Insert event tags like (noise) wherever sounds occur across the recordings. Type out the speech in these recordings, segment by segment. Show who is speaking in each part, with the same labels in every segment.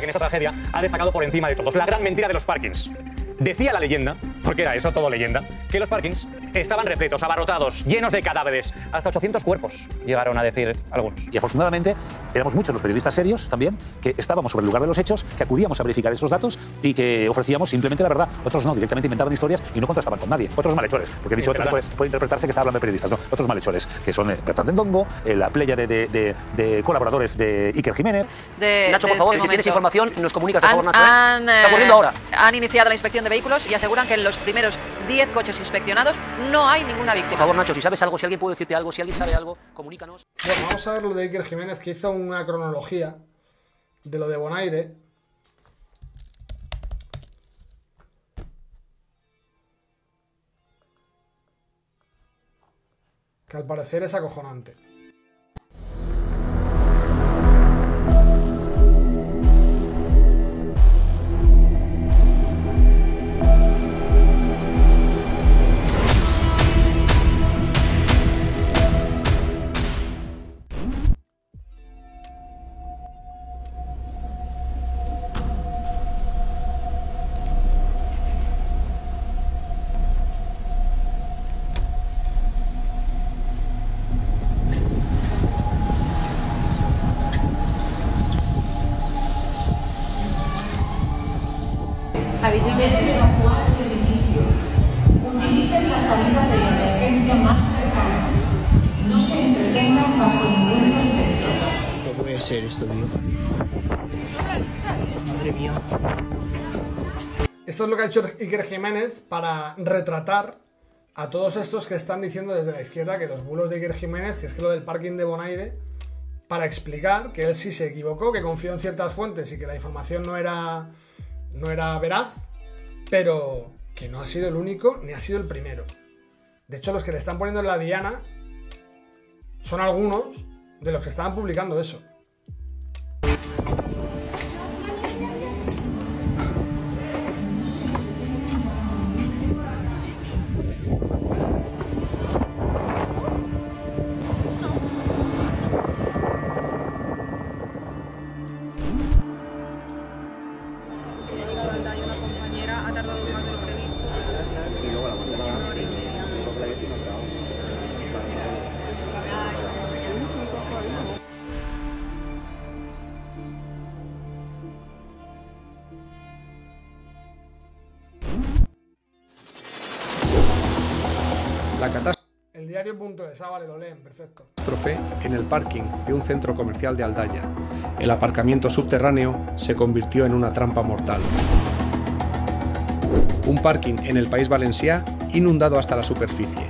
Speaker 1: que en esta tragedia ha destacado por encima de todos, la gran mentira de los parkings. Decía la leyenda, porque era eso todo leyenda, que los parkings estaban repletos, abarrotados, llenos de cadáveres. Hasta 800 cuerpos llegaron a decir algunos.
Speaker 2: Y afortunadamente éramos muchos los periodistas serios también que estábamos sobre el lugar de los hechos, que acudíamos a verificar esos datos y que ofrecíamos simplemente la verdad. Otros no, directamente inventaban historias y no contrastaban con nadie. Otros malhechores, porque he dicho otros puede, puede interpretarse que está hablando de periodistas, no, otros malhechores, que son eh, Bertrand Tendongo, eh, la playa de, de- de- de colaboradores de Iker Jiménez.
Speaker 3: de,
Speaker 4: Nacho, por favor,
Speaker 3: este
Speaker 4: si tienes
Speaker 3: momento.
Speaker 4: información, nos comunicas, por favor,
Speaker 3: Han,
Speaker 4: Nacho. ¿eh?
Speaker 3: han,
Speaker 4: Está
Speaker 3: eh,
Speaker 4: ocurriendo ahora.
Speaker 3: han iniciado la inspección de vehículos y aseguran que en los primeros 10 coches inspeccionados no hay ninguna víctima.
Speaker 4: Por favor, Nacho, si sabes algo, si alguien puede decirte algo, si alguien sabe algo, comunícanos.
Speaker 5: Bueno, vamos a ver lo de Iker Jiménez, que hizo una cronología de lo de Bonaire. Que al parecer es acojonante.
Speaker 6: Esto
Speaker 5: es lo que ha hecho Iker Jiménez para retratar a todos estos que están diciendo desde la izquierda que los bulos de Iker Jiménez, que es lo del parking de Bonaire, para explicar que él sí se equivocó, que confió en ciertas fuentes y que la información no era, no era veraz, pero que no ha sido el único ni ha sido el primero. De hecho, los que le están poniendo en la diana son algunos de los que estaban publicando eso. diario.es, ah, vale, lo leen, perfecto.
Speaker 7: en el parking de un centro comercial de Aldaya. El aparcamiento subterráneo se convirtió en una trampa mortal. Un parking en el país valencià inundado hasta la superficie.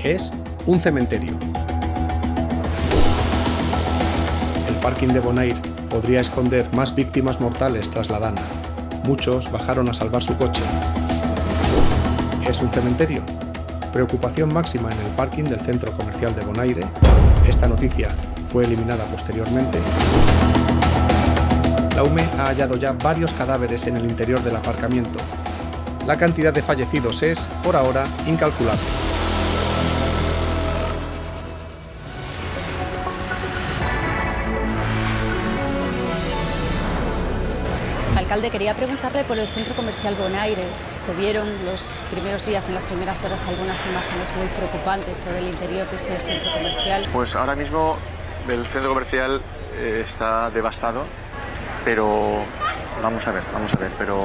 Speaker 7: Es un cementerio. El parking de Bonaire podría esconder más víctimas mortales tras la dana. Muchos bajaron a salvar su coche. ¿Es un cementerio? Preocupación máxima en el parking del centro comercial de Bonaire. Esta noticia fue eliminada posteriormente. La UME ha hallado ya varios cadáveres en el interior del aparcamiento. La cantidad de fallecidos es, por ahora, incalculable.
Speaker 8: Alcalde, quería preguntarle por el centro comercial Bonaire. Se vieron los primeros días, en las primeras horas, algunas imágenes muy preocupantes sobre el interior de ese centro comercial.
Speaker 9: Pues ahora mismo el centro comercial eh, está devastado, pero vamos a ver, vamos a ver, pero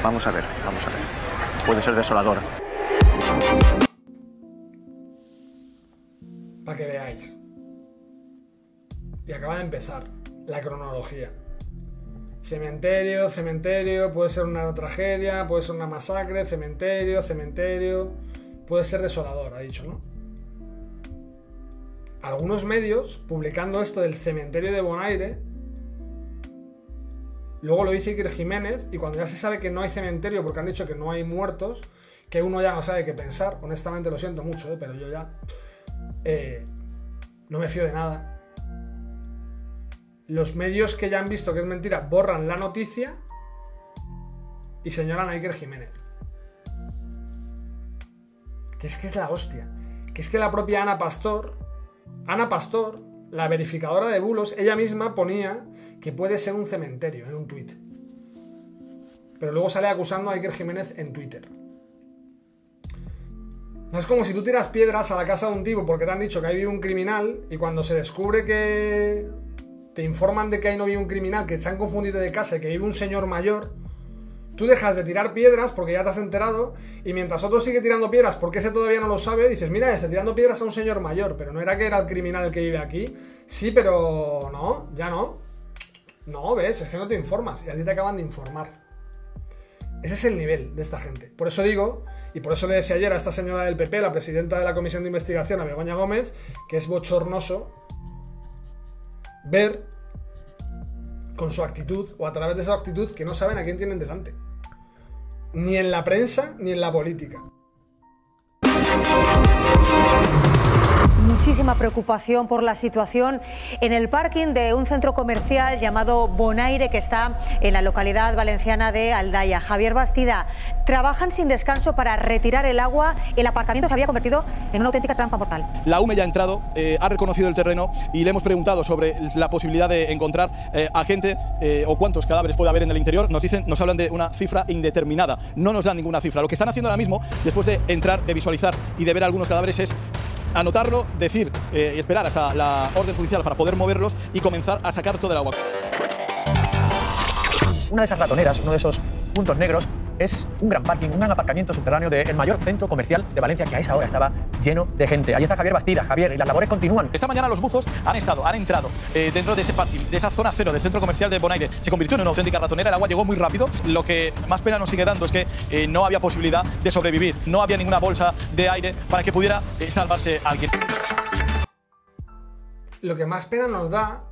Speaker 9: vamos a ver, vamos a ver. Puede ser desolador.
Speaker 5: Para que veáis. Y acaba de empezar la cronología. Cementerio, cementerio, puede ser una tragedia, puede ser una masacre, cementerio, cementerio, puede ser desolador, ha dicho, ¿no? Algunos medios, publicando esto del cementerio de Bonaire, luego lo dice Iker Jiménez, y cuando ya se sabe que no hay cementerio porque han dicho que no hay muertos, que uno ya no sabe qué pensar, honestamente lo siento mucho, ¿eh? pero yo ya eh, no me fío de nada los medios que ya han visto que es mentira borran la noticia y señalan a Iker Jiménez. Que es que es la hostia. Que es que la propia Ana Pastor, Ana Pastor, la verificadora de bulos, ella misma ponía que puede ser un cementerio en un tuit. Pero luego sale acusando a Iker Jiménez en Twitter. Es como si tú tiras piedras a la casa de un tipo porque te han dicho que ahí vive un criminal y cuando se descubre que te informan de que ahí no vive un criminal, que se han confundido de casa y que vive un señor mayor, tú dejas de tirar piedras porque ya te has enterado y mientras otro sigue tirando piedras porque ese todavía no lo sabe, dices, mira, está tirando piedras a un señor mayor, pero no era que era el criminal que vive aquí. Sí, pero no, ya no. No, ves, es que no te informas y a ti te acaban de informar. Ese es el nivel de esta gente. Por eso digo, y por eso le decía ayer a esta señora del PP, la presidenta de la Comisión de Investigación, a Begoña Gómez, que es bochornoso ver con su actitud o a través de esa actitud que no saben a quién tienen delante. Ni en la prensa ni en la política.
Speaker 10: Muchísima preocupación por la situación en el parking de un centro comercial llamado Bonaire que está en la localidad valenciana de Aldaya. Javier Bastida, trabajan sin descanso para retirar el agua. El aparcamiento se había convertido en una auténtica trampa mortal.
Speaker 11: La UME ya ha entrado, eh, ha reconocido el terreno y le hemos preguntado sobre la posibilidad de encontrar eh, a gente eh, o cuántos cadáveres puede haber en el interior. Nos dicen, nos hablan de una cifra indeterminada. No nos dan ninguna cifra. Lo que están haciendo ahora mismo, después de entrar, de visualizar y de ver algunos cadáveres, es anotarlo, decir eh, y esperar hasta la orden judicial para poder moverlos y comenzar a sacar todo el agua.
Speaker 12: Una de esas ratoneras, uno de esos puntos negros, es un gran parking, un gran aparcamiento subterráneo del mayor centro comercial de Valencia que a esa hora estaba lleno de gente. Ahí está Javier Bastida. Javier, y las labores continúan.
Speaker 11: Esta mañana los buzos han estado, han entrado eh, dentro de ese parking, de esa zona cero del centro comercial de Bonaire. Se convirtió en una auténtica ratonera, el agua llegó muy rápido. Lo que más pena nos sigue dando es que eh, no había posibilidad de sobrevivir, no había ninguna bolsa de aire para que pudiera eh, salvarse alguien.
Speaker 5: Lo que más pena nos da,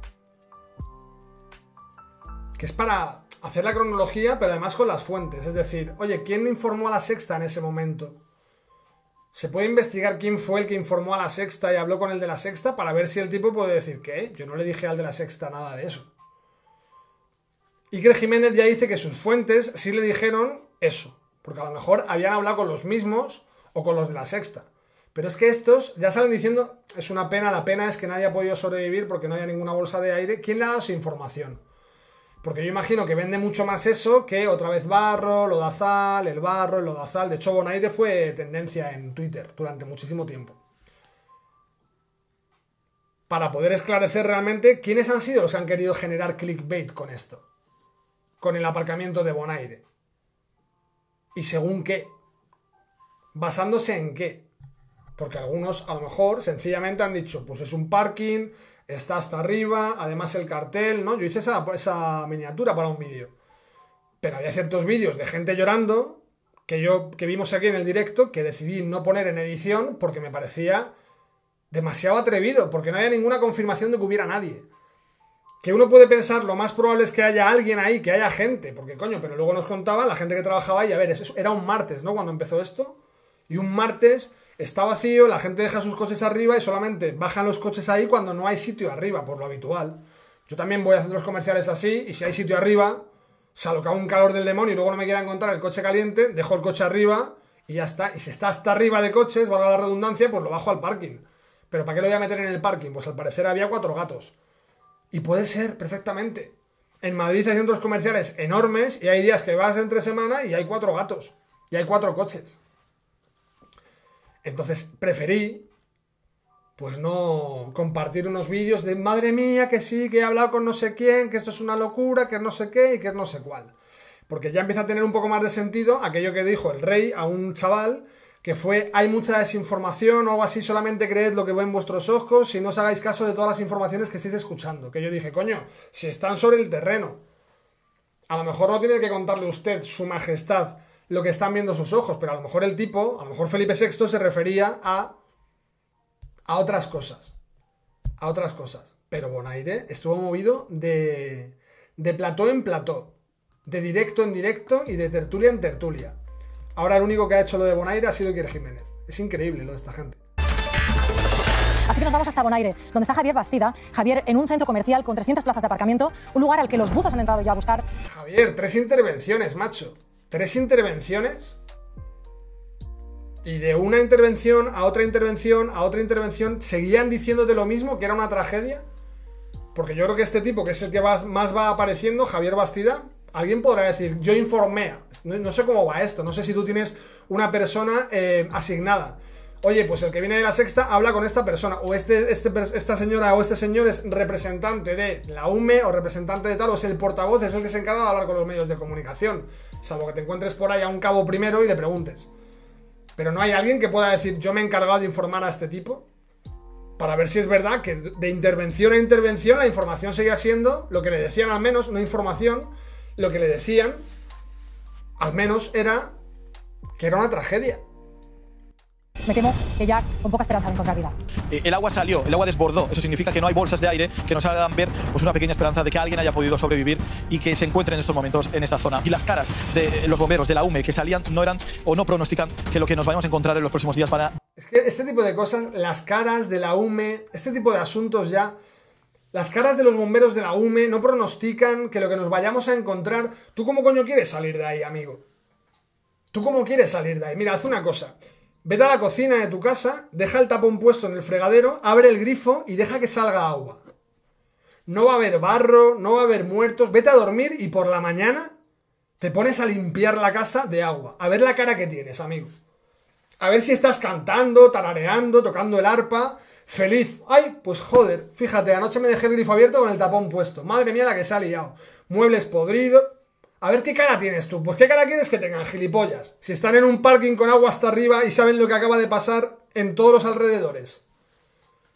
Speaker 5: que es para hacer la cronología, pero además con las fuentes. Es decir, oye, ¿quién informó a la sexta en ese momento? Se puede investigar quién fue el que informó a la sexta y habló con el de la sexta para ver si el tipo puede decir que yo no le dije al de la sexta nada de eso. Iker Jiménez ya dice que sus fuentes sí le dijeron eso, porque a lo mejor habían hablado con los mismos o con los de la sexta. Pero es que estos ya salen diciendo, es una pena, la pena es que nadie ha podido sobrevivir porque no haya ninguna bolsa de aire. ¿Quién le ha dado esa información? Porque yo imagino que vende mucho más eso que otra vez barro, lodazal, el barro, el lodazal. De hecho, Bonaire fue tendencia en Twitter durante muchísimo tiempo. Para poder esclarecer realmente quiénes han sido los que han querido generar clickbait con esto. Con el aparcamiento de Bonaire. Y según qué. Basándose en qué. Porque algunos a lo mejor sencillamente han dicho, pues es un parking, está hasta arriba, además el cartel, ¿no? Yo hice esa, esa miniatura para un vídeo. Pero había ciertos vídeos de gente llorando que yo que vimos aquí en el directo que decidí no poner en edición porque me parecía demasiado atrevido, porque no había ninguna confirmación de que hubiera nadie. Que uno puede pensar, lo más probable es que haya alguien ahí, que haya gente, porque coño, pero luego nos contaban la gente que trabajaba ahí, a ver, eso era un martes, ¿no? Cuando empezó esto. Y un martes está vacío, la gente deja sus coches arriba y solamente bajan los coches ahí cuando no hay sitio arriba, por lo habitual. Yo también voy a centros comerciales así y si hay sitio arriba, salvo que un calor del demonio y luego no me quiera encontrar el coche caliente, dejo el coche arriba y ya está. Y si está hasta arriba de coches, valga la redundancia, pues lo bajo al parking. Pero ¿para qué lo voy a meter en el parking? Pues al parecer había cuatro gatos. Y puede ser perfectamente. En Madrid hay centros comerciales enormes y hay días que vas entre semana y hay cuatro gatos. Y hay cuatro coches. Entonces preferí, pues no compartir unos vídeos de madre mía, que sí, que he hablado con no sé quién, que esto es una locura, que no sé qué y que no sé cuál. Porque ya empieza a tener un poco más de sentido aquello que dijo el rey a un chaval que fue hay mucha desinformación o algo así, solamente creed lo que ven vuestros ojos y no os hagáis caso de todas las informaciones que estáis escuchando. Que yo dije, coño, si están sobre el terreno, a lo mejor no tiene que contarle usted, su majestad, lo que están viendo sus ojos, pero a lo mejor el tipo, a lo mejor Felipe VI se refería a a otras cosas, a otras cosas. Pero Bonaire estuvo movido de de plató en plató, de directo en directo y de tertulia en tertulia. Ahora el único que ha hecho lo de Bonaire ha sido Iker Jiménez. Es increíble lo de esta gente.
Speaker 13: Así que nos vamos hasta Bonaire, donde está Javier Bastida. Javier, en un centro comercial con 300 plazas de aparcamiento, un lugar al que los buzos han entrado ya a buscar.
Speaker 5: Javier, tres intervenciones, macho. Tres intervenciones. Y de una intervención a otra intervención a otra intervención, seguían diciéndote lo mismo, que era una tragedia. Porque yo creo que este tipo, que es el que más, va apareciendo, Javier Bastida, alguien podrá decir, yo informé. No, sé cómo va esto, no sé si tú tienes una persona eh, asignada. Oye, pues el que viene de la sexta habla con esta persona, o este, este, esta señora o este señor es representante de la UME o representante de tal, o es el portavoz, es el que se encarga de hablar con los medios de comunicación. Salvo que te encuentres por ahí a un cabo primero y le preguntes. Pero no hay alguien que pueda decir, yo me he encargado de informar a este tipo para ver si es verdad que de intervención a intervención la información seguía siendo lo que le decían al menos, no información, lo que le decían al menos era que era una tragedia.
Speaker 13: Me temo que ya con poca esperanza de encontrar vida.
Speaker 11: Eh, el agua salió, el agua desbordó. Eso significa que no hay bolsas de aire que nos hagan ver pues, una pequeña esperanza de que alguien haya podido sobrevivir y que se encuentre en estos momentos en esta zona. Y las caras de los bomberos de la UME que salían no eran o no pronostican que lo que nos vayamos a encontrar en los próximos días para
Speaker 5: Es que este tipo de cosas, las caras de la UME, este tipo de asuntos ya, las caras de los bomberos de la UME no pronostican que lo que nos vayamos a encontrar. ¿Tú cómo coño quieres salir de ahí, amigo? ¿Tú cómo quieres salir de ahí? Mira, haz una cosa. Vete a la cocina de tu casa, deja el tapón puesto en el fregadero, abre el grifo y deja que salga agua. No va a haber barro, no va a haber muertos. Vete a dormir y por la mañana te pones a limpiar la casa de agua. A ver la cara que tienes, amigo. A ver si estás cantando, tarareando, tocando el arpa, feliz. Ay, pues joder, fíjate, anoche me dejé el grifo abierto con el tapón puesto. Madre mía la que se ha liado. Muebles podridos. A ver qué cara tienes tú. Pues qué cara quieres que tengan, gilipollas. Si están en un parking con agua hasta arriba y saben lo que acaba de pasar en todos los alrededores.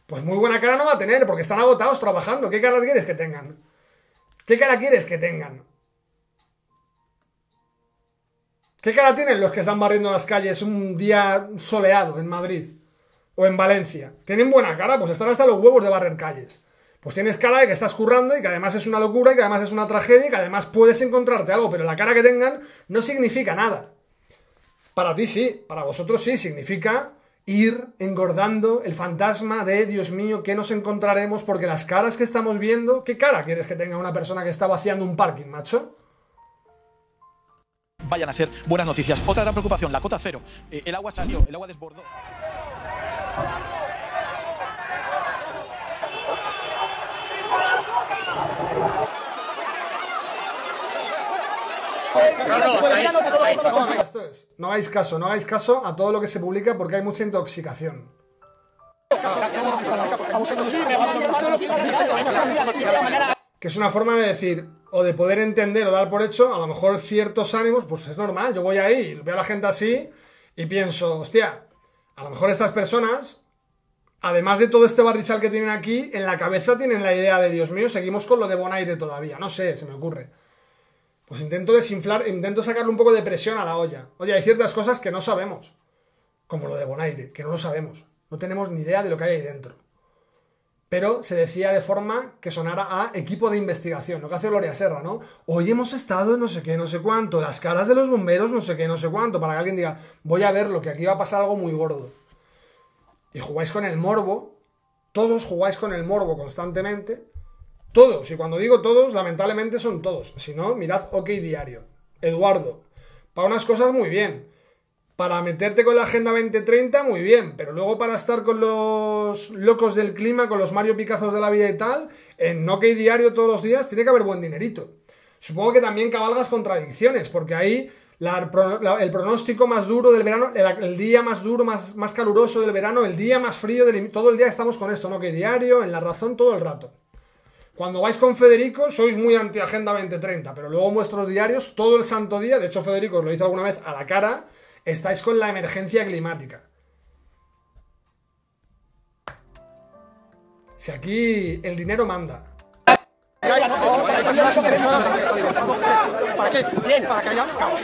Speaker 5: Pues muy buena cara no va a tener, porque están agotados trabajando. ¿Qué cara quieres que tengan? ¿Qué cara quieres que tengan? ¿Qué cara tienen los que están barriendo las calles un día soleado en Madrid o en Valencia? ¿Tienen buena cara? Pues están hasta los huevos de barrer calles. Pues tienes cara de que estás currando y que además es una locura y que además es una tragedia y que además puedes encontrarte algo, pero la cara que tengan no significa nada. Para ti sí, para vosotros sí, significa ir engordando el fantasma de Dios mío, ¿qué nos encontraremos? Porque las caras que estamos viendo, ¿qué cara quieres que tenga una persona que está vaciando un parking, macho?
Speaker 11: vayan a ser buenas noticias. Otra gran preocupación, la cota cero. Eh, el agua salió, el agua desbordó.
Speaker 5: No hagáis caso, no hagáis caso a todo lo que se publica porque hay mucha intoxicación. Que es una forma de decir, o de poder entender o dar por hecho, a lo mejor ciertos ánimos, pues es normal, yo voy ahí, veo a la gente así y pienso, hostia, a lo mejor estas personas, además de todo este barrizal que tienen aquí, en la cabeza tienen la idea de, Dios mío, seguimos con lo de Bonaire todavía, no sé, se me ocurre. Pues intento desinflar, intento sacarle un poco de presión a la olla. Oye, hay ciertas cosas que no sabemos, como lo de Bonaire, que no lo sabemos, no tenemos ni idea de lo que hay ahí dentro pero se decía de forma que sonara a equipo de investigación, lo que hace Gloria Serra, ¿no? Hoy hemos estado en no sé qué, no sé cuánto, las caras de los bomberos, no sé qué, no sé cuánto, para que alguien diga, voy a verlo, que aquí va a pasar algo muy gordo. Y jugáis con el morbo, todos jugáis con el morbo constantemente, todos, y cuando digo todos, lamentablemente son todos, si no, mirad OK Diario, Eduardo, para unas cosas muy bien, para meterte con la Agenda 2030, muy bien, pero luego para estar con los locos del clima, con los Mario Picazos de la vida y tal, en OK Diario todos los días, tiene que haber buen dinerito. Supongo que también cabalgas contradicciones, porque ahí la- el pronóstico más duro del verano, el, día más duro, más, más caluroso del verano, el día más frío, del, todo el día estamos con esto, en OK Diario, en La Razón, todo el rato. Cuando vais con Federico sois muy anti-Agenda 2030, pero luego en vuestros diarios, todo el santo día, de hecho Federico os lo hizo alguna vez a la cara, estáis con la emergencia climática. Si aquí el dinero manda.
Speaker 14: ¿Para qué? Para que haya caos.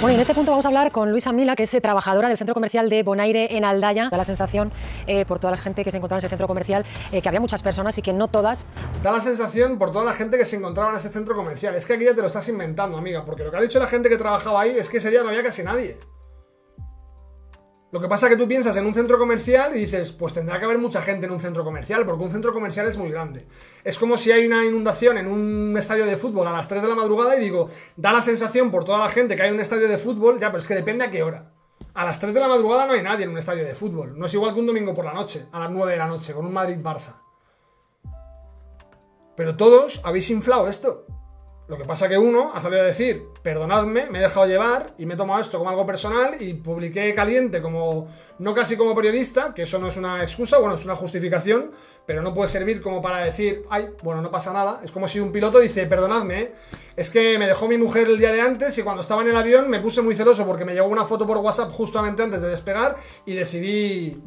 Speaker 13: Bueno, en este punto vamos a hablar con Luisa Mila, que es eh, trabajadora del centro comercial de Bonaire en Aldaya. Da la sensación, eh, por toda la gente que se encontraba en ese centro comercial, eh, que había muchas personas y que no todas.
Speaker 5: Da la sensación por toda la gente que se encontraba en ese centro comercial. Es que aquí ya te lo estás inventando, amiga, porque lo que ha dicho la gente que trabajaba ahí es que ese día no había casi nadie. Lo que pasa es que tú piensas en un centro comercial y dices, pues tendrá que haber mucha gente en un centro comercial, porque un centro comercial es muy grande. Es como si hay una inundación en un estadio de fútbol a las 3 de la madrugada y digo, da la sensación por toda la gente que hay un estadio de fútbol, ya, pero es que depende a qué hora. A las 3 de la madrugada no hay nadie en un estadio de fútbol. No es igual que un domingo por la noche, a las 9 de la noche, con un Madrid-Barça. Pero todos habéis inflado esto. Lo que pasa que uno ha salido a decir, perdonadme, me he dejado llevar y me he tomado esto como algo personal y publiqué caliente como, no casi como periodista, que eso no es una excusa, bueno, es una justificación, pero no puede servir como para decir, ay, bueno, no pasa nada. Es como si un piloto dice, perdonadme, es que me dejó mi mujer el día de antes y cuando estaba en el avión me puse muy celoso porque me llegó una foto por WhatsApp justamente antes de despegar y decidí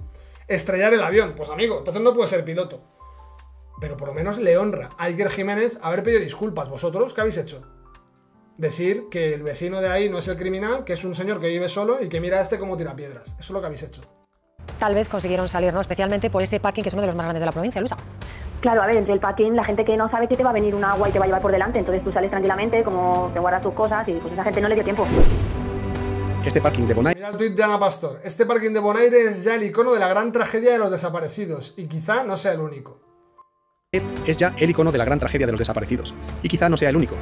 Speaker 5: estrellar el avión. Pues amigo, entonces no puede ser piloto. Pero por lo menos le honra a Iker Jiménez haber pedido disculpas. ¿Vosotros qué habéis hecho? Decir que el vecino de ahí no es el criminal, que es un señor que vive solo y que mira a este como tira piedras. Eso es lo que habéis hecho.
Speaker 13: Tal vez consiguieron salir, ¿no? Especialmente por ese parking que es uno de los más grandes de la provincia, Luisa.
Speaker 15: Claro, a ver, entre el parking, la gente que no sabe que te va a venir un agua y te va a llevar por delante, entonces tú sales tranquilamente, como te guardas tus cosas y pues esa gente no le dio tiempo.
Speaker 7: Este parking de Bonaire
Speaker 5: Mira el tuit de Ana Pastor. Este parking de Bonaire es ya el icono de la gran tragedia de los desaparecidos y quizá no sea el único.
Speaker 7: Es ya el icono de la gran tragedia de los desaparecidos, y quizá no sea el único.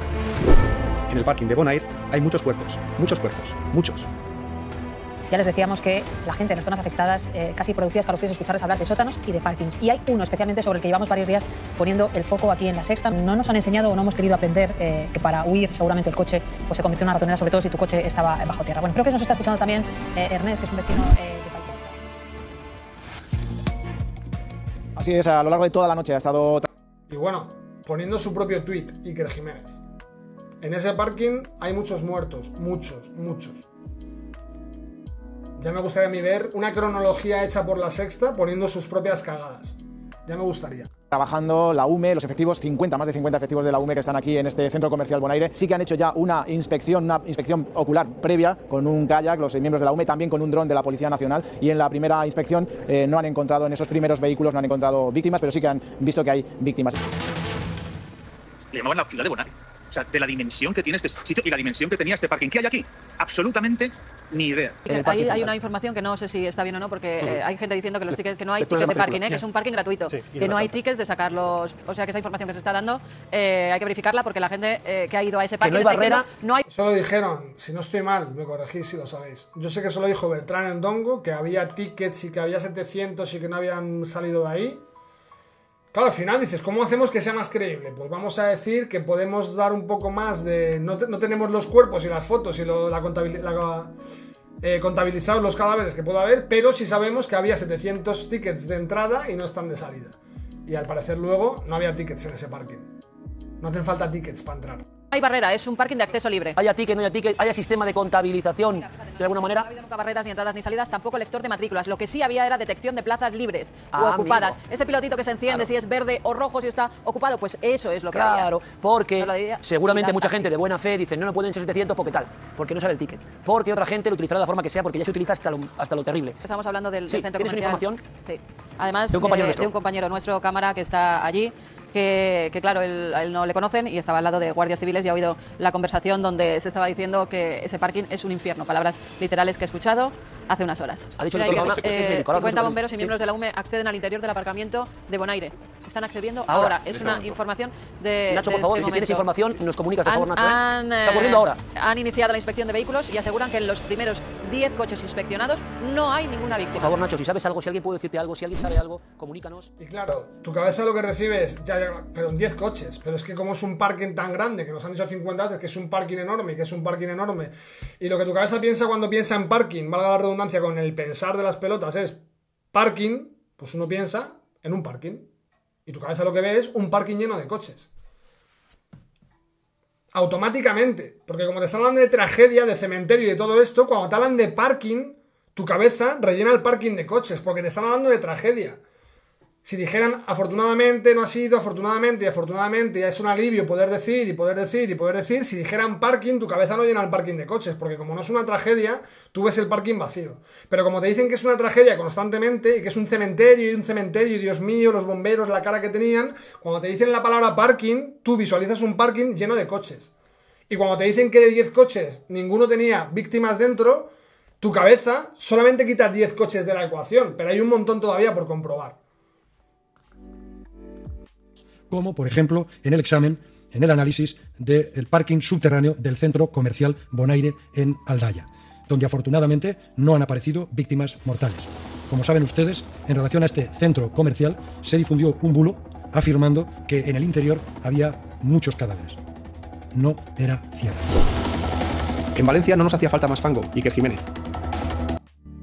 Speaker 7: En el parking de Bonaire hay muchos cuerpos, muchos cuerpos, muchos.
Speaker 16: Ya les decíamos que la gente en las zonas afectadas eh, casi producía escalofríos escucharles hablar de sótanos y de parkings. Y hay uno especialmente sobre el que llevamos varios días poniendo el foco aquí en la sexta. No nos han enseñado o no hemos querido aprender eh, que para huir seguramente el coche pues, se convirtió en una ratonera, sobre todo si tu coche estaba bajo tierra. Bueno, creo que nos está escuchando también eh, Ernest, que es un vecino eh,
Speaker 11: Así es, a lo largo de toda la noche ha estado
Speaker 5: Y bueno, poniendo su propio tweet, Iker Jiménez. En ese parking hay muchos muertos, muchos, muchos. Ya me gustaría a mí ver una cronología hecha por la sexta poniendo sus propias cagadas. Ya me gustaría.
Speaker 11: trabajando la UME, los efectivos, 50, más de 50 efectivos de la UME que están aquí en este centro comercial Bonaire, sí que han hecho ya una inspección, una inspección ocular previa con un kayak, los miembros de la UME, también con un dron de la Policía Nacional y en la primera inspección eh, no han encontrado, en esos primeros vehículos no han encontrado víctimas, pero sí que han visto que hay víctimas.
Speaker 2: Le llamaban la ciudad de Bonaire. O sea, de la dimensión que tiene este sitio y la dimensión que tenía este parking. ¿Qué hay aquí? Absolutamente ni idea.
Speaker 3: Hay, hay una información que no sé si está bien o no, porque eh, hay gente diciendo que los tickets, que no hay
Speaker 2: Después
Speaker 3: tickets de parking, eh, que es un parking gratuito,
Speaker 2: Sí,
Speaker 3: que no hay tickets de sacarlos. O sea, que esa información que se está dando eh, hay que verificarla porque la gente eh, que ha ido a ese parking
Speaker 5: no hay
Speaker 3: está
Speaker 5: barrera.
Speaker 3: diciendo, no hay
Speaker 5: Eso lo dijeron, si no estoy mal, me corregís si lo sabéis. Yo sé que eso lo dijo Bertrand Endongo, que había tickets y que había 700 y que no habían salido de ahí. Claro, al final dices, ¿cómo hacemos que sea más creíble? Pues vamos a decir que podemos dar un poco más de... No, no tenemos los cuerpos y las fotos y lo- la contabilidad... contabilizados los cadáveres que pueda haber, pero sí sabemos que había 700 tickets de entrada y no están de salida. Y al parecer luego no había tickets en ese parking. No hacen falta tickets para entrar.
Speaker 3: Hay barrera, es un parking de acceso libre.
Speaker 4: Haya ticket, no haya ticket, haya sistema de contabilización de alguna manera.
Speaker 3: No ha habido nunca barreras ni entradas ni salidas, tampoco lector de matrículas. Lo que sí había era detección de plazas libres o
Speaker 4: Ah,
Speaker 3: ocupadas.
Speaker 4: amigo.
Speaker 3: Ese pilotito que se enciende si es verde o rojo si está ocupado, pues eso es lo que había.
Speaker 4: Claro, porque
Speaker 3: No
Speaker 4: seguramente mucha gente de buena fe dice, no, no pueden ser 700 porque tal, porque no sale el ticket. Porque otra gente lo utilizará de la forma que sea, porque ya se utiliza hasta lo, hasta lo terrible.
Speaker 3: Estamos hablando del,
Speaker 4: Sí,
Speaker 3: del centro
Speaker 4: ¿tienes una
Speaker 3: comercial. Sí. Además
Speaker 4: De un compañero
Speaker 3: eh, de un compañero nuestro, cámara, que está allí, que, que, claro, él, él no le conocen y estaba al lado de guardias civiles y ha oído la conversación donde se estaba diciendo que ese parking es un infierno. Palabras literales que he escuchado hace unas horas.
Speaker 4: Ha dicho
Speaker 3: que,
Speaker 4: que es
Speaker 3: eh,
Speaker 4: médico, ahora
Speaker 3: 50
Speaker 4: vamos a-
Speaker 3: bomberos y
Speaker 4: sí.
Speaker 3: miembros de la UME acceden al interior del aparcamiento de Bonaire. Están accediendo
Speaker 4: Ahora,
Speaker 3: ahora. Es una
Speaker 4: momento.
Speaker 3: información de.
Speaker 4: Nacho,
Speaker 3: de
Speaker 4: por favor,
Speaker 3: este
Speaker 4: si tienes
Speaker 3: momento.
Speaker 4: información, nos comunicas, por favor,
Speaker 3: Han-
Speaker 4: Nacho. ¿eh?
Speaker 3: han,
Speaker 4: Está
Speaker 3: eh,
Speaker 4: ocurriendo ahora.
Speaker 3: Han iniciado la inspección de vehículos y aseguran que en los primeros 10 coches inspeccionados no hay ninguna víctima.
Speaker 4: Por favor, Nacho, si sabes algo, si alguien puede decirte algo, si alguien sabe algo, comunícanos.
Speaker 5: Y claro, tu cabeza lo que recibe es, ya, ya, pero en 10 coches, pero es que como es un parking tan grande, que nos han dicho 50 veces que es un parking enorme, que es un parking enorme, y lo que tu cabeza piensa cuando piensa en parking, valga la redundancia con el pensar de las pelotas, es parking, pues uno piensa en un parking. Y tu cabeza lo que ve es un parking lleno de coches. Automáticamente, porque como te están hablando de tragedia, de cementerio y de todo esto, cuando te hablan de parking, tu cabeza rellena el parking de coches, porque te están hablando de tragedia. Si dijeran afortunadamente no ha sido, afortunadamente y afortunadamente ya es un alivio poder decir y poder decir y poder decir, si dijeran parking, tu cabeza no llena el parking de coches, porque como no es una tragedia, tú ves el parking vacío. Pero como te dicen que es una tragedia constantemente y que es un cementerio y un cementerio, y Dios mío, los bomberos, la cara que tenían, cuando te dicen la palabra parking, tú visualizas un parking lleno de coches. Y cuando te dicen que de 10 coches ninguno tenía víctimas dentro, tu cabeza solamente quita 10 coches de la ecuación, pero hay un montón todavía por comprobar.
Speaker 17: Como por ejemplo en el examen, en el análisis del parking subterráneo del centro comercial Bonaire en Aldaya. donde afortunadamente no han aparecido víctimas mortales. Como saben ustedes, en relación a este centro comercial se difundió un bulo afirmando que en el interior había muchos cadáveres. No era cierto.
Speaker 7: En Valencia no nos hacía falta más fango, Iker Jiménez.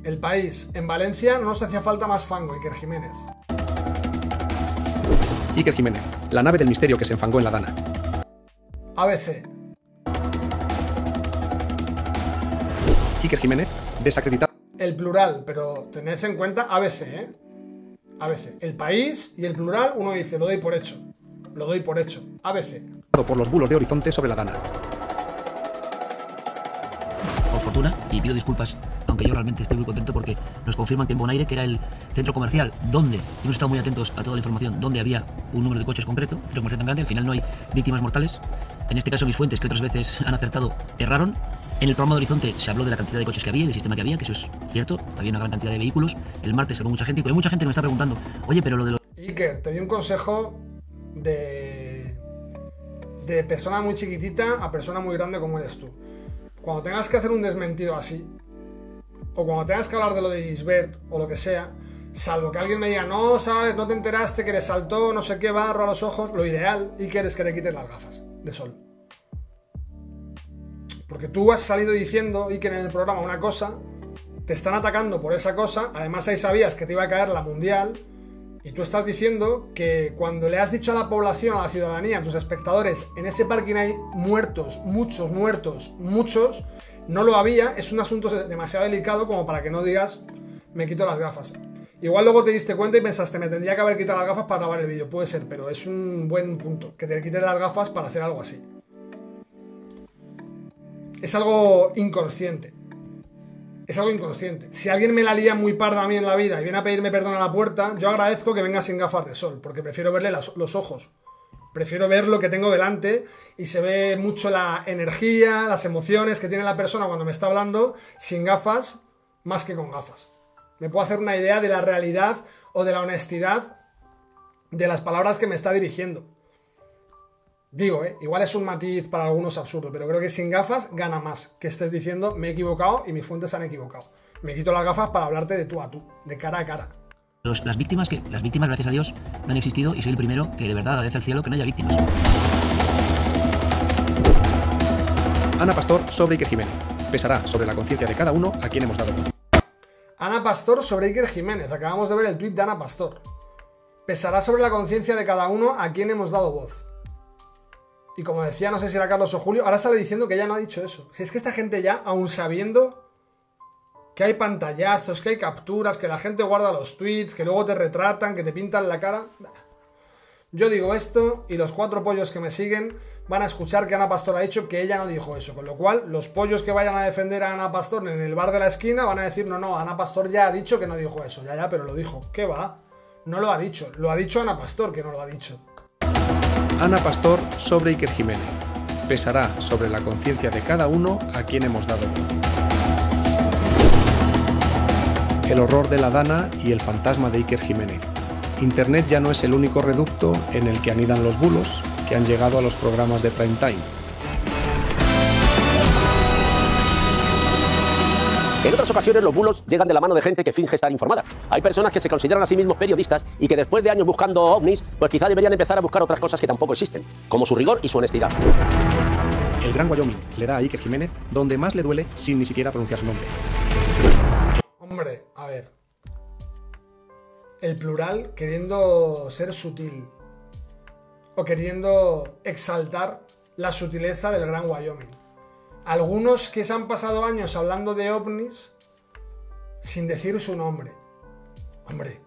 Speaker 5: El país, en Valencia no nos hacía falta más fango, Iker Jiménez.
Speaker 7: Iker Jiménez, la nave del misterio que se enfangó en la Dana.
Speaker 5: ABC,
Speaker 7: Iker Jiménez, desacreditado
Speaker 5: el plural, pero tened en cuenta ABC, ¿eh? ABC. El país y el plural, uno dice, lo doy por hecho. Lo doy por hecho. ABC.
Speaker 7: por los bulos de Horizonte sobre la Dana.
Speaker 4: Por fortuna, y pido disculpas, aunque yo realmente estoy muy contento porque nos confirman que en Bonaire, que era el centro comercial donde, hemos estado muy atentos a toda la información, donde había un número de coches concreto, centro comercial tan grande, al final no hay víctimas mortales. En este caso mis fuentes, que otras veces (laughs) han acertado, erraron. En el programa de Horizonte se habló de la cantidad de coches que había y del sistema que había, que eso es cierto, había una gran cantidad de vehículos. El martes habló mucha gente y hay mucha gente que me está preguntando, oye, pero lo de los...
Speaker 5: Iker, te di un consejo de... de persona muy chiquitita a persona muy grande como eres tú. Cuando tengas que hacer un desmentido así, o cuando tengas que hablar de lo de Gisbert o lo que sea, salvo que alguien me diga, no, sabes, no te enteraste que le saltó no sé qué barro a los ojos, lo ideal, Iker, es que le quites las gafas de sol. Porque tú has salido diciendo, y que en el programa, una cosa, te están atacando por esa cosa, además ahí sabías que te iba a caer la mundial, y tú estás diciendo que cuando le has dicho a la población, a la ciudadanía, a tus espectadores, en ese parking hay muertos, muchos muertos, muchos, no lo había, es un asunto demasiado delicado como para que no digas, me quito las gafas. Igual luego te diste cuenta y pensaste, me tendría que haber quitado las gafas para grabar el vídeo. Puede ser, pero es un buen punto, que te quites las gafas para hacer algo así es algo inconsciente. Es algo inconsciente. Si alguien me la lía muy parda a mí en la vida y viene a pedirme perdón a la puerta, yo agradezco que venga sin gafas de sol, porque prefiero verle los ojos. Prefiero ver lo que tengo delante y se ve mucho la energía, las emociones que tiene la persona cuando me está hablando sin gafas, más que con gafas. Me puedo hacer una idea de la realidad o de la honestidad de las palabras que me está dirigiendo. Digo, ¿eh? igual es un matiz para algunos absurdo, pero creo que sin gafas gana más que estés diciendo me he equivocado y mis fuentes han equivocado. Me quito las gafas para hablarte de tú a tú, de cara a cara.
Speaker 4: Las víctimas, que las víctimas, gracias a Dios, no han existido y soy el primero que de verdad agradece al cielo que no haya víctimas.
Speaker 7: Ana Pastor sobre Iker Jiménez. Pesará sobre la conciencia de cada uno a quien hemos dado voz.
Speaker 5: Ana Pastor sobre Iker Jiménez. Acabamos de ver el tuit de Ana Pastor. Pesará sobre la conciencia de cada uno a quien hemos dado voz. Y como decía, no sé si era Carlos o Julio, ahora sale diciendo que ya no ha dicho eso. Si es que esta gente ya, aún sabiendo que hay pantallazos, que hay capturas, que la gente guarda los tweets, que luego te retratan, que te pintan la cara. Yo digo esto y los cuatro pollos que me siguen van a escuchar que Ana Pastor ha dicho que ella no dijo eso. Con lo cual, los pollos que vayan a defender a Ana Pastor en el bar de la esquina van a decir, no, no, Ana Pastor ya ha dicho que no dijo eso. Ya, ya, pero lo dijo. ¿Qué va? No lo ha dicho. Lo ha dicho Ana Pastor que no lo ha dicho.
Speaker 7: Ana Pastor sobre Iker Jiménez. Pesará sobre la conciencia de cada uno a quien hemos dado voz. El horror de la Dana y el fantasma de Iker Jiménez. Internet ya no es el único reducto en el que anidan los bulos que han llegado a los programas de prime time
Speaker 18: En otras ocasiones los bulos llegan de la mano de gente que finge estar informada. Hay personas que se consideran a sí mismos periodistas y que después de años buscando ovnis, pues quizá deberían empezar a buscar otras cosas que tampoco existen, como su rigor y su honestidad.
Speaker 7: El Gran Wyoming le da a Iker Jiménez donde más le duele sin ni siquiera pronunciar su nombre.
Speaker 5: Hombre, a ver. El plural queriendo ser sutil o queriendo exaltar la sutileza del Gran Wyoming algunos que se han pasado años hablando de ovnis sin decir su nombre. Hombre,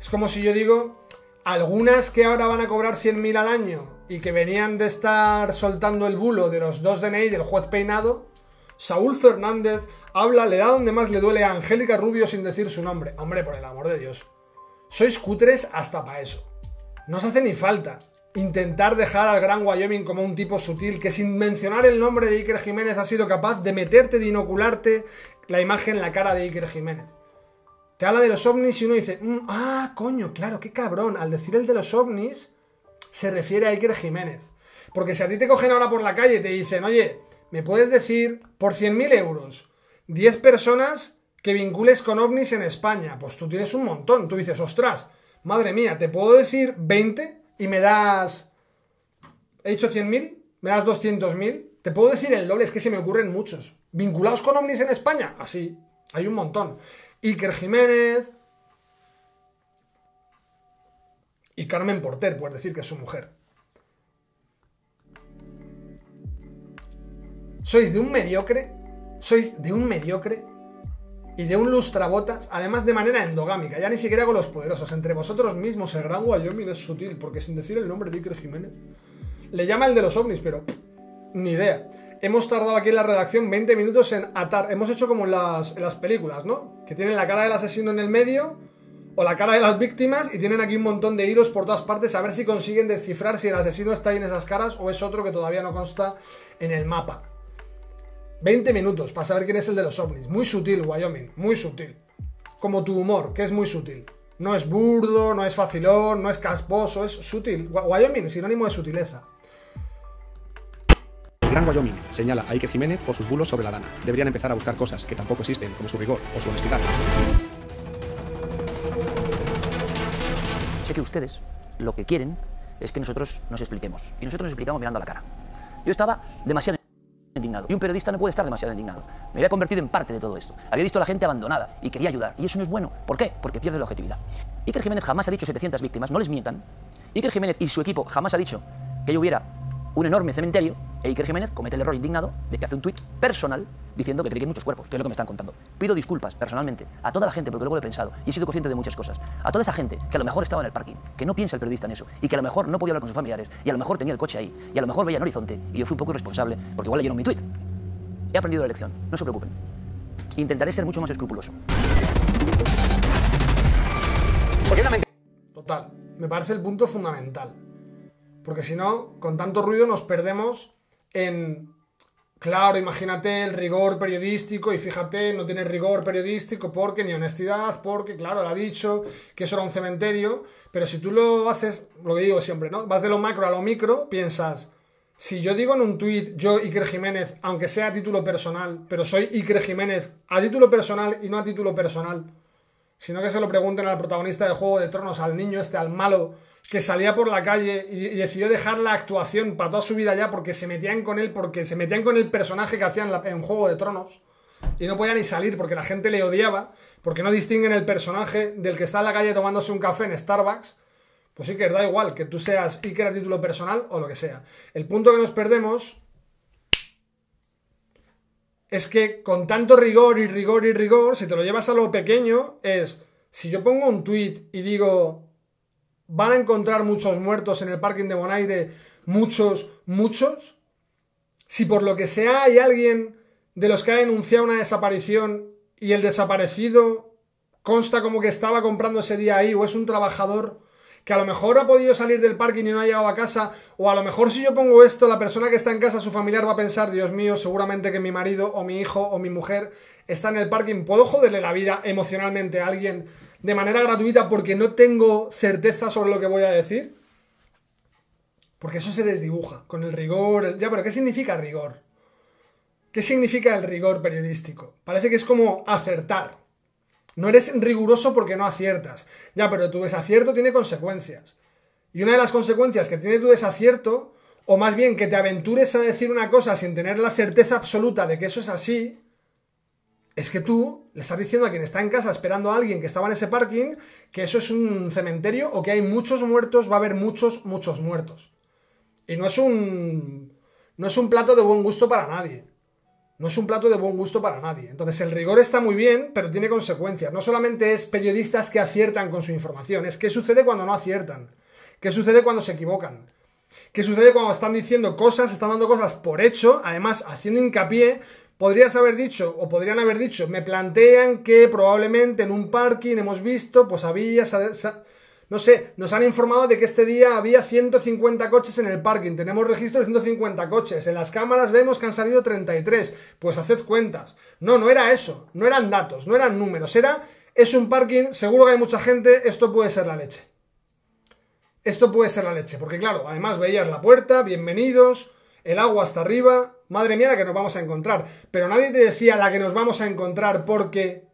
Speaker 5: es como si yo digo, algunas que ahora van a cobrar 100.000 al año y que venían de estar soltando el bulo de los dos DNI del juez peinado, Saúl Fernández habla, le da donde más le duele a Angélica Rubio sin decir su nombre. Hombre, por el amor de Dios. Sois cutres hasta para eso. No os hace ni falta intentar dejar al Gran Wyoming como un tipo sutil que sin mencionar el nombre de Iker Jiménez ha sido capaz de meterte, de inocularte la imagen en la cara de Iker Jiménez. Te habla de los ovnis y uno dice, mm, ah, coño, claro, qué cabrón. Al decir el de los ovnis, se refiere a Iker Jiménez. Porque si a ti te cogen ahora por la calle y te dicen, oye, ¿me puedes decir por 100.000 euros 10 personas que vincules con ovnis en España. Pues tú tienes un montón. Tú dices, ostras, madre mía, te puedo decir 20 y me das... He dicho 100.000, me das 200.000. Te puedo decir el doble, es que se me ocurren muchos. ¿Vinculados con ovnis en España? Así, hay un montón. Iker Jiménez. Y Carmen Porter, puedes decir que es su mujer. Sois de un mediocre, sois de un mediocre y de un lustrabotas, además de manera endogámica, ya ni siquiera con los poderosos, entre vosotros mismos. El gran Wyoming es sutil, porque sin decir el nombre de Iker Jiménez, le llama el de los ovnis, pero ni idea. Hemos tardado aquí en la redacción 20 minutos en atar. Hemos hecho como las, en las películas, ¿no? Que tienen la cara del asesino en el medio o la cara de las víctimas y tienen aquí un montón de hilos por todas partes a ver si consiguen descifrar si el asesino está ahí en esas caras o es otro que todavía no consta en el mapa. 20 minutos para saber quién es el de los ovnis. Muy sutil, Wyoming, muy sutil. Como tu humor, que es muy sutil. No es burdo, no es facilón, no es casposo, es sutil. Wy- Wyoming, sinónimo de sutileza.
Speaker 7: El Gran Wyoming señala a Iker Jiménez por sus bulos sobre la Dana. Deberían empezar a buscar cosas que tampoco existen, como su rigor o su honestidad.
Speaker 4: Sé que ustedes lo que quieren es que nosotros nos expliquemos. Y nosotros nos explicamos mirando a la cara. Yo estaba demasiado Y un periodista no puede estar demasiado indignado. Me había convertido en parte de todo esto. Había visto a la gente abandonada y quería ayudar. Y eso no es bueno. ¿Por qué? Porque pierde la objetividad. Iker Jiménez jamás ha dicho 700 víctimas, no les mientan. Iker Jiménez y su equipo jamás ha dicho que hubiera un enorme cementerio e Iker Jiménez comete el error indignado de que hace un tweet personal diciendo que cree que hay muchos cuerpos, que es lo que me están contando. Pido disculpas personalmente a toda la gente porque luego lo he pensado y he sido consciente de muchas cosas. A toda esa gente que a lo mejor estaba en el parking, que no piensa el periodista en eso y que a lo mejor no podía hablar con sus familiares y a lo mejor tenía el coche ahí y a lo mejor veía en horizonte y yo fui un poco irresponsable porque igual leyeron mi tweet. He aprendido la lección, no se preocupen. Intentaré ser mucho más escrupuloso.
Speaker 5: Total. Me parece el punto fundamental. Porque si no, con tanto ruido nos perdemos en. Claro, imagínate el rigor periodístico y fíjate, no tiene rigor periodístico porque ni honestidad, porque, claro, él ha dicho que eso era un cementerio, pero si tú lo haces, lo que digo siempre, ¿no? Vas de lo macro a lo micro, piensas, si yo digo en un tuit, yo Iker Jiménez, aunque sea a título personal, pero soy Iker Jiménez a título personal y no a título personal, sino que se lo pregunten al protagonista de Juego de Tronos, al niño este, al malo, que salía por la calle y, decidió dejar la actuación para toda su vida ya porque se metían con él, porque se metían con el personaje que hacían en Juego de Tronos y no podía ni salir porque la gente le odiaba, porque no distinguen el personaje del que está en la calle tomándose un café en Starbucks. Pues sí que da igual que tú seas Iker a título personal o lo que sea. El punto que nos perdemos es que con tanto rigor y rigor y rigor, si te lo llevas a lo pequeño, es si yo pongo un tweet y digo van a encontrar muchos muertos en el parking de Bonaire, muchos, muchos. Si por lo que sea hay alguien de los que ha denunciado una desaparición y el desaparecido consta como que estaba comprando ese día ahí o es un trabajador que a lo mejor ha podido salir del parking y no ha llegado a casa, o a lo mejor si yo pongo esto, la persona que está en casa, su familiar va a pensar, Dios mío, seguramente que mi marido o mi hijo o mi mujer está en el parking, ¿puedo joderle la vida emocionalmente a alguien de manera gratuita porque no tengo certeza sobre lo que voy a decir? Porque eso se desdibuja, con el rigor, el- ya, pero ¿qué significa rigor? ¿Qué significa el rigor periodístico? Parece que es como acertar. No eres riguroso porque no aciertas. Ya, pero tu desacierto tiene consecuencias. Y una de las consecuencias que tiene tu desacierto, o más bien que te aventures a decir una cosa sin tener la certeza absoluta de que eso es así, es que tú le estás diciendo a quien está en casa esperando a alguien que estaba en ese parking que eso es un cementerio o que hay muchos muertos, va a haber muchos, muchos muertos. Y no es un. No es un plato de buen gusto para nadie. No es un plato de buen gusto para nadie. Entonces el rigor está muy bien, pero tiene consecuencias. No solamente es periodistas que aciertan con su información, es qué sucede cuando no aciertan. ¿Qué sucede cuando se equivocan? ¿Qué sucede cuando están diciendo cosas, están dando cosas por hecho, además haciendo hincapié? Podrías haber dicho, o podrían haber dicho, me plantean que probablemente en un parking hemos visto, pues había, no sé, nos han informado de que este día había 150 coches en el parking, tenemos registro de 150 coches, en las cámaras vemos que han salido 33, pues haced cuentas. No, no era eso, no eran datos, no eran números, era, es un parking, seguro que hay mucha gente, esto puede ser la leche. Esto puede ser la leche, porque claro, además veías la puerta, bienvenidos, el agua hasta arriba, madre mía la que nos vamos a encontrar. Pero nadie te decía la que nos vamos a encontrar porque...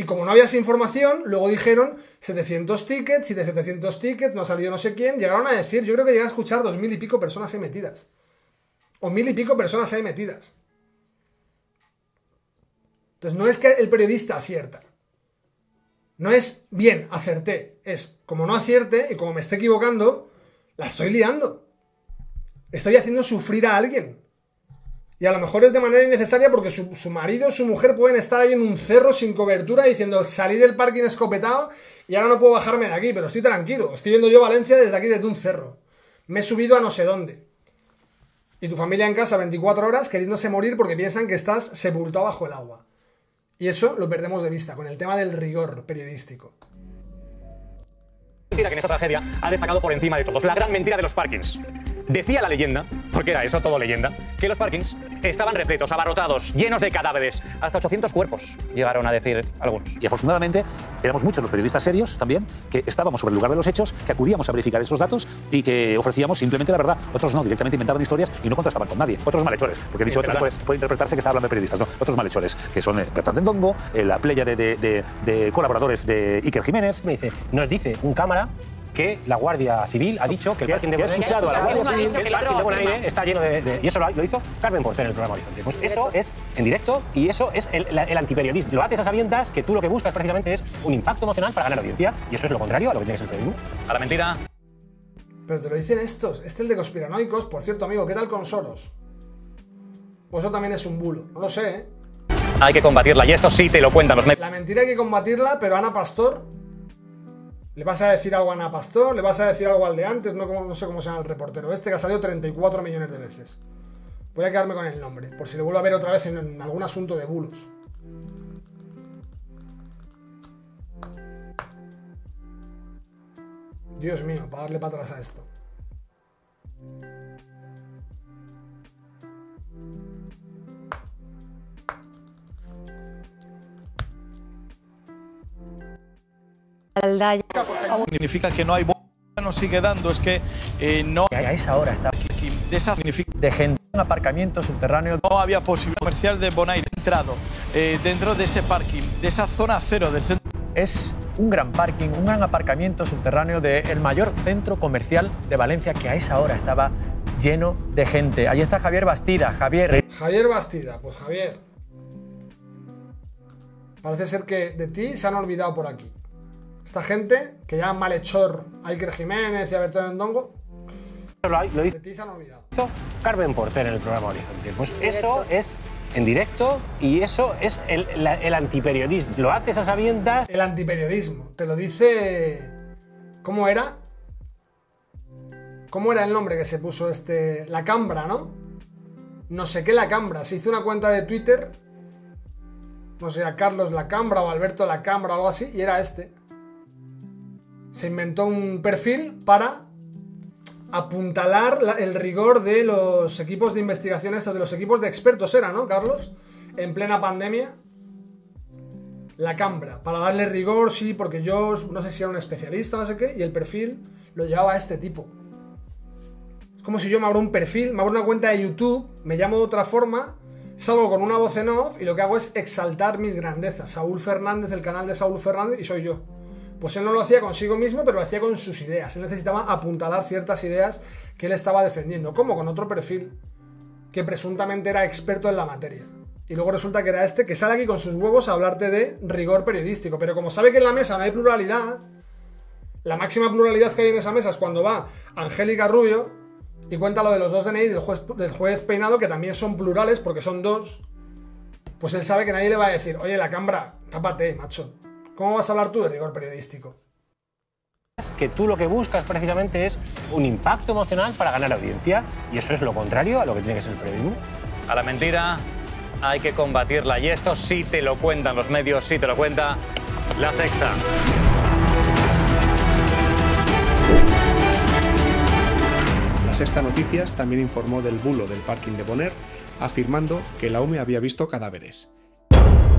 Speaker 5: Y como no había esa información, luego dijeron 700 tickets y de 700 tickets no ha salido no sé quién. Llegaron a decir, yo creo que llegué a escuchar dos mil y pico personas ahí metidas. O mil y pico personas ahí metidas. Entonces no es que el periodista acierta. No es bien, acerté. Es como no acierte y como me esté equivocando, la estoy liando. Estoy haciendo sufrir a alguien. Y a lo mejor es de manera innecesaria porque su, su marido o su mujer pueden estar ahí en un cerro sin cobertura diciendo salí del parking escopetado y ahora no puedo bajarme de aquí, pero estoy tranquilo. Estoy viendo yo Valencia desde aquí, desde un cerro. Me he subido a no sé dónde. Y tu familia en casa 24 horas queriéndose morir porque piensan que estás sepultado bajo el agua. Y eso lo perdemos de vista con el tema del rigor periodístico.
Speaker 1: mentira que en esta tragedia ha destacado por encima de todos, la gran mentira de los parkings. Decía la leyenda, porque era eso todo leyenda, que los parkings estaban repletos, abarrotados, llenos de cadáveres. Hasta 800 cuerpos llegaron a decir algunos.
Speaker 2: Y afortunadamente éramos muchos los periodistas serios también que estábamos sobre el lugar de los hechos, que acudíamos a verificar esos datos y que ofrecíamos simplemente la verdad. Otros no, directamente inventaban historias y no contrastaban con nadie. Otros malhechores, porque he dicho otros puede, puede interpretarse que está hablando de periodistas, no. Otros malhechores, que son eh, Bertrand Tendongo, eh, la playa de, de- de- de colaboradores de Iker Jiménez.
Speaker 19: Me dice, nos dice un cámara que la Guardia Civil ha dicho que el parking de Bonaire-
Speaker 2: escuchado a la Guardia
Speaker 19: que
Speaker 2: Civil,
Speaker 19: el
Speaker 2: que
Speaker 19: parking de Bonaire
Speaker 2: afirma.
Speaker 19: está lleno de, de- y eso lo, lo hizo Carmen Porter en el programa Horizonte. Pues eso es en directo y eso es el, la- el antiperiodismo. Lo haces a sabiendas que tú lo que buscas precisamente es un impacto emocional para ganar audiencia y eso es lo contrario a lo que tiene que ser el periodismo.
Speaker 1: A la mentira.
Speaker 5: Pero te lo dicen estos. Este el de conspiranoicos. Por cierto, amigo, ¿qué tal con Soros? O eso también es un bulo. No lo sé, ¿eh?
Speaker 1: Hay que combatirla y esto sí te lo cuentan los medios.
Speaker 5: La mentira hay que combatirla, pero Ana Pastor. ¿Le vas a decir algo a Ana Pastor? ¿Le vas a decir algo al de antes? No, no sé cómo se llama el reportero. Este que ha salido 34 millones de veces. Voy a quedarme con el nombre, por si le vuelvo a ver otra vez en, en algún asunto de bulos. Dios mío, para darle para atrás a esto.
Speaker 13: Aldaya.
Speaker 11: Significa que no hay nos sigue dando, es que eh, no
Speaker 12: a esa hora está
Speaker 11: de esa significa
Speaker 12: de gente un aparcamiento subterráneo
Speaker 11: no había posibilidad comercial de Bonaire entrado eh, dentro de ese parking, de esa zona cero del centro.
Speaker 12: es un gran parking, un gran aparcamiento subterráneo del mayor centro comercial de Valencia que a esa hora estaba lleno de gente. Ahí está Javier Bastida. Javier,
Speaker 5: Javier Bastida, pues Javier. Parece ser que de ti se han olvidado por aquí. Esta gente, que ya malhechor a Iker Jiménez y a Bertrand Ndongo,
Speaker 19: Lo, hizo
Speaker 5: ti se han olvidado.
Speaker 19: Carmen Porter en el programa Horizonte. Pues eso es en directo y eso es el, la- el antiperiodismo. Lo haces a sabiendas.
Speaker 5: El antiperiodismo. Te lo dice. ¿Cómo era? ¿Cómo era el nombre que se puso este. La Cambra, ¿no? No sé qué La Cambra. Se hizo una cuenta de Twitter. No sé, a Carlos La Cambra o Alberto La Cambra o algo así. Y era este. Se inventó un perfil para apuntalar la- el rigor de los equipos de investigación, estos de los equipos de expertos era, ¿no, Carlos? En plena pandemia. La Cambra, para darle rigor, sí, porque yo no sé si era un especialista, no sé qué, y el perfil lo llevaba a este tipo. Es como si yo me abro un perfil, me abro una cuenta de YouTube, me llamo de otra forma, salgo con una voz en off y lo que hago es exaltar mis grandezas. Saúl Fernández, el canal de Saúl Fernández, y soy yo. Pues él no lo hacía consigo mismo, pero lo hacía con sus ideas. Él necesitaba apuntalar ciertas ideas que él estaba defendiendo. como Con otro perfil que presuntamente era experto en la materia. Y luego resulta que era este que sale aquí con sus huevos a hablarte de rigor periodístico. Pero como sabe que en la mesa no hay pluralidad, la máxima pluralidad que hay en esa mesa es cuando va Angélica Rubio y cuenta lo de los dos DNI del juez, del juez peinado, que también son plurales porque son dos. Pues él sabe que nadie le va a decir, oye, la cámara, tápate, macho. ¿Cómo vas a hablar tú de rigor periodístico?
Speaker 19: que tú lo que buscas precisamente es un impacto emocional para ganar audiencia y eso es lo contrario a lo que tiene que ser el periodismo.
Speaker 1: A la mentira hay que combatirla y esto sí te lo cuentan los medios, sí te lo cuenta la sexta.
Speaker 7: La Sexta Noticias también informó del bulo del parking de Bonaire, afirmando que la UME había visto cadáveres.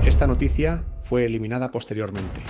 Speaker 7: Esta noticia fue eliminada posteriormente.